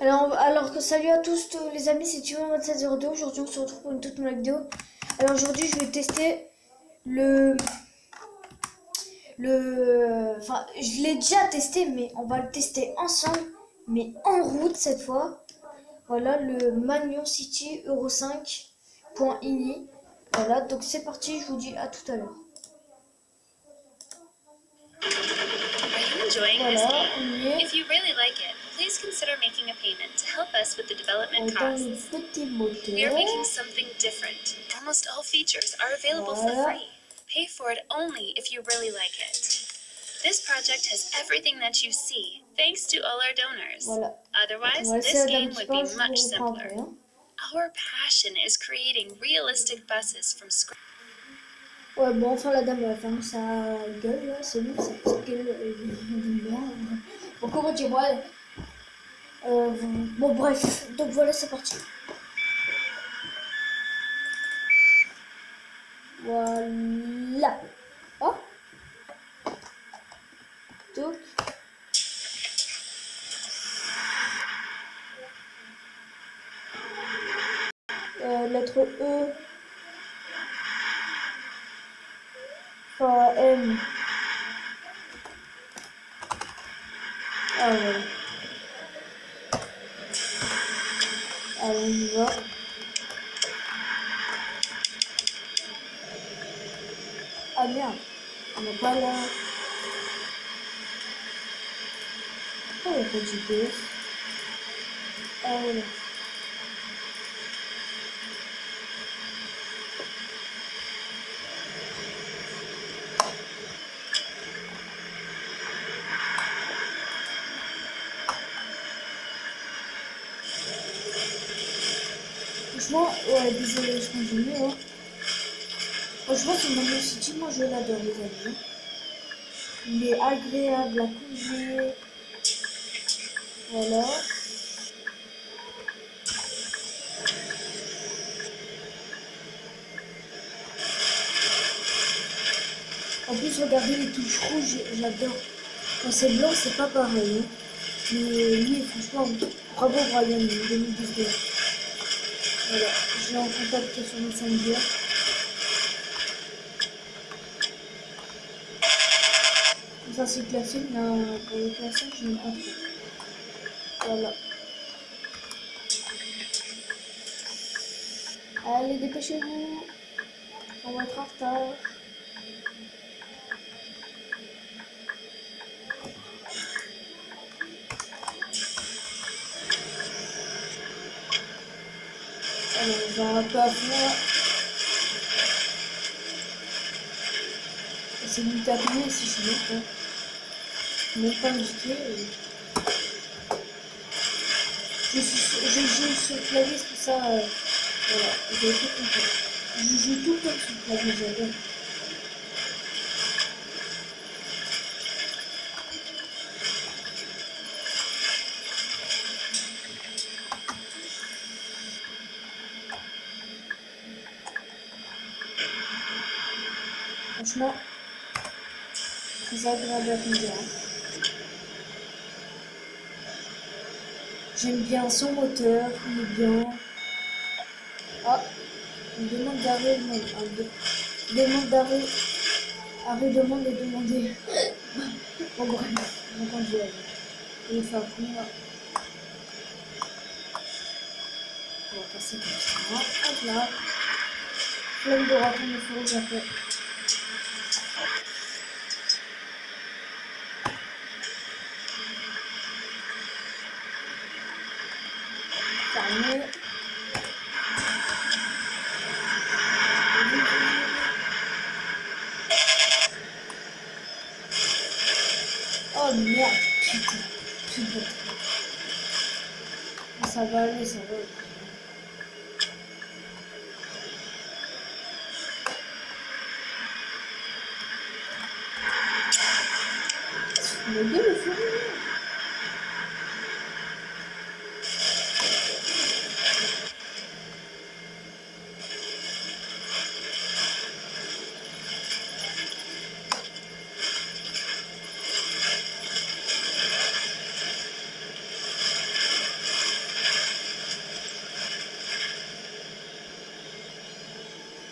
Alors, alors salut à tous tous les amis, c'est Tuman2702. Aujourd'hui, on se retrouve pour une toute nouvelle vidéo. Alors aujourd'hui, je vais tester le le enfin, je l'ai déjà testé mais on va le tester ensemble mais en route cette fois. Voilà le Magnon City Euro 5.ini. Voilà, donc c'est parti, je vous dis à tout à l'heure. Voilà, on y est. If you really like it, please consider making a payment to help us with the development costs. We are making something different. Almost all features are available for free. Pay for it only if you really like it. This project has everything that you see, thanks to all our donors. Otherwise, this game would be much simpler. Our passion is creating realistic buses from scratch. Ouais, bon, enfin, la dame, elle va fermer sa gueule, là, c'est bon, sa petite gueule de merde. Comment dire, ouais. Euh, bon, bref, donc voilà, c'est parti. Voilà. Oh. Donc. Euh, lettre E. Enfin, M. Ah ouais. Allez, on y va. Ah merde, on n'est pas là. Pas de GPS Ah voilà. Franchement, ouais, désolé, je continue. Hein. Franchement, c'est Mario City, moi je l'adore, les amis. Il est agréable à conduire. Voilà. En plus, regardez les touches rouges, j'adore. Quand c'est blanc, c'est pas pareil. hein. Mais lui, franchement, bravo Brian, 2019. Voilà, je l'ai en contact sur Messenger. Ça c'est classique, mais euh, pour le classique, je n'aime pas trop. Voilà. Allez, dépêchez-vous. On va être en retard. Alors, on va à fond. C'est à combien si je quoi? Même pas indiqué. et- Je joue sur le clavier, c'est ça. euh, voilà. Je joue tout le temps sur clavier, j'adore. Franchement, très agréable à conduire. J'aime bien son moteur, il est bien. Ah, une demande d'arrêt, non, de- demande d'arrêt, arrêt demande et demander. bon, on conduire. Il combien On va passer comme ça. Hop là. Flemme de rater mes feux rouges après. Oh merde, putain, putain. Ah, Ça va aller, ça va aller. Mais bien le fou.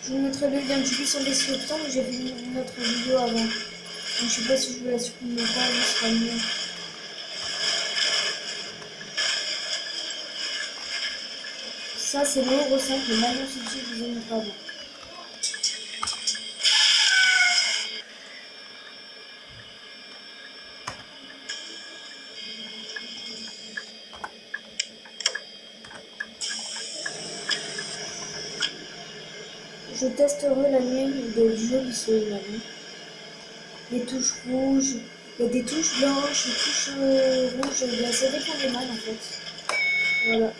Je vous mettrai le lien du bus en description, mais j'ai vu une autre vidéo avant. Donc, je sais pas si je vais la supprimer ou pas, mais ce sera mieux. Ça, c'est l'euro simple, Mario City, je vous ai montré avant. Je testerai la nuit de jeux sur Les touches rouges, il y a des touches blanches, des touches euh, rouges, ça dépend des en fait. Voilà.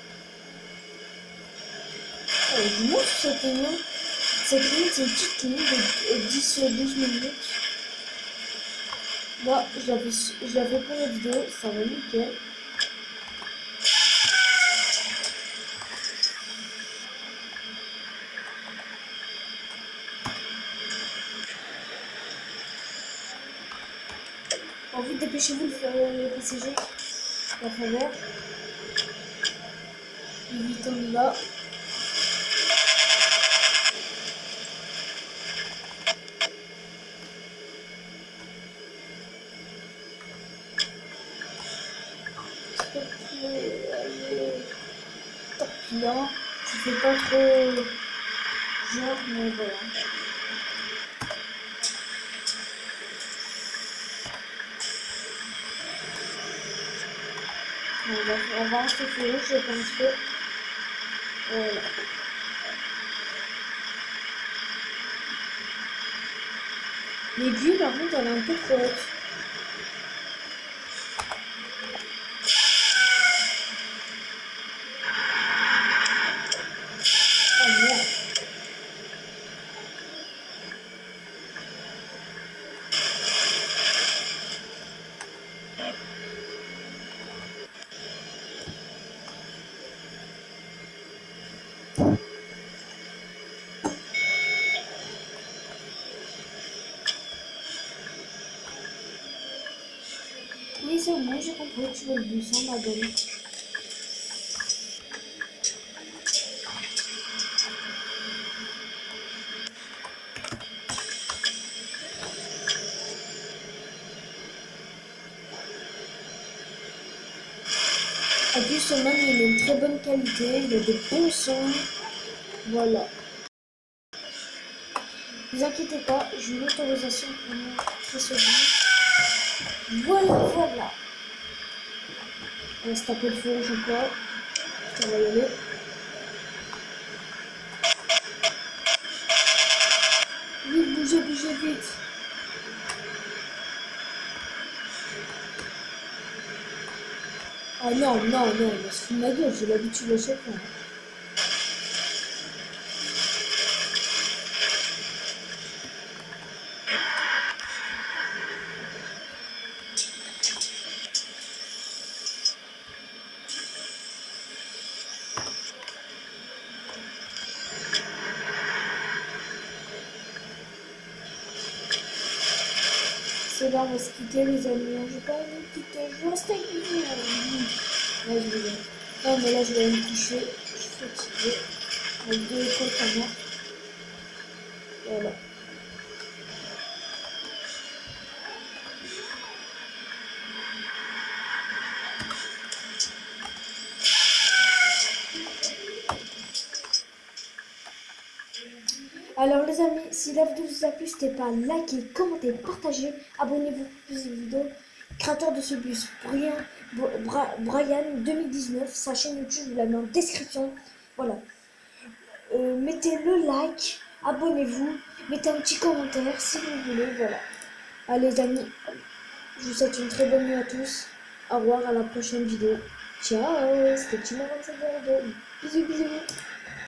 Euh, du moins cette ligne, cette ligne c'est une petite ligne de 10-12 minutes. Moi, je l'avais pour la vidéo, ça va nickel. Dépêchez-vous de faire le PCG à travers. Évitons là. Là, je fais pas trop genre, mais voilà. On va, rester rouge, je pense que. Voilà. L'aiguille, par contre, elle est un peu trop haute. C'est j'ai compris, tu veux le bus, ma belle. En plus, ce man, il a une très bonne qualité, il a des bons sons. Voilà. Ne vous inquiétez pas, j'ai une autorisation pour montrer ce Voilà, voilà. On va se taper le feu rouge encore. On va y aller. Vite, bougez, bougez vite. Ah non, non, non, on se fout de ma gueule, j'ai l'habitude à chaque fois. On va se quitter, les amis. Je vais pas me quitter. Je vais rester avec vous. Là, je vais. Non, mais là, je vais me coucher. Je suis fatiguée. Avec deux côtes à moi. Voilà. Alors les amis, si la vidéo vous a plu, n'hésitez pas à liker, commenter, partager, abonnez-vous pour plus de vidéos. Créateur de ce bus, Brian, Brian 2019, sa chaîne YouTube, vous la mets en description. Voilà. Euh, mettez le like, abonnez-vous, mettez un petit commentaire si vous voulez, voilà. Allez les amis, je vous souhaite une très bonne nuit à tous. Au revoir, à la prochaine vidéo. Ciao, c'était Tina 27 Bisous, bisous.